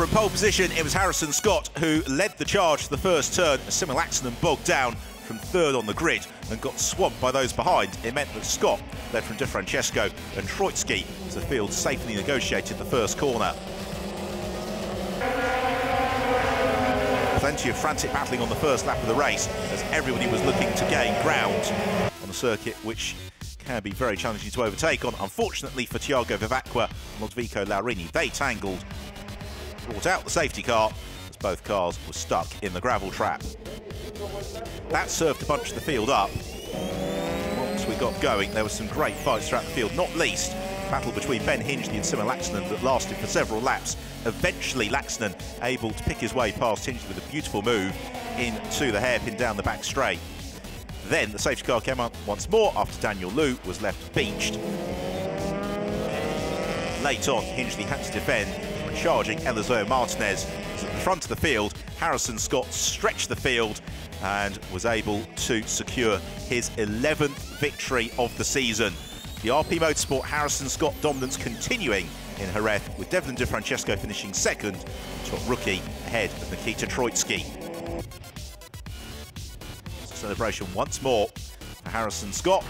From pole position, it was Harrison Scott who led the charge to the first turn. Simo Laaksonen bogged down from third on the grid and got swamped by those behind. It meant that Scott led from De Francesco and Troitsky as the field safely negotiated the first corner. Plenty of frantic battling on the first lap of the race as everybody was looking to gain ground on the circuit, which can be very challenging to overtake on. Unfortunately for Tiago Vivacqua and Lodovico Laurini, they tangled, brought out the safety car as both cars were stuck in the gravel trap. That served to bunch the field up. Once we got going, there were some great fights throughout the field, not least battle between Ben Hingeley and Simo Laaksonen that lasted for several laps. Eventually, Laaksonen able to pick his way past Hingeley with a beautiful move into the hairpin down the back straight. Then the safety car came out once more after Daniel Liu was left beached. Late on, Hingeley had to defend charging Eliseo Martinez. At the front of the field, Harrison Scott stretched the field and was able to secure his 11th victory of the season. The RP Motorsport Harrison Scott dominance continuing in Jerez, with Devlin De Francesco finishing second, top rookie ahead of Nikita Troitsky. Celebration once more for Harrison Scott.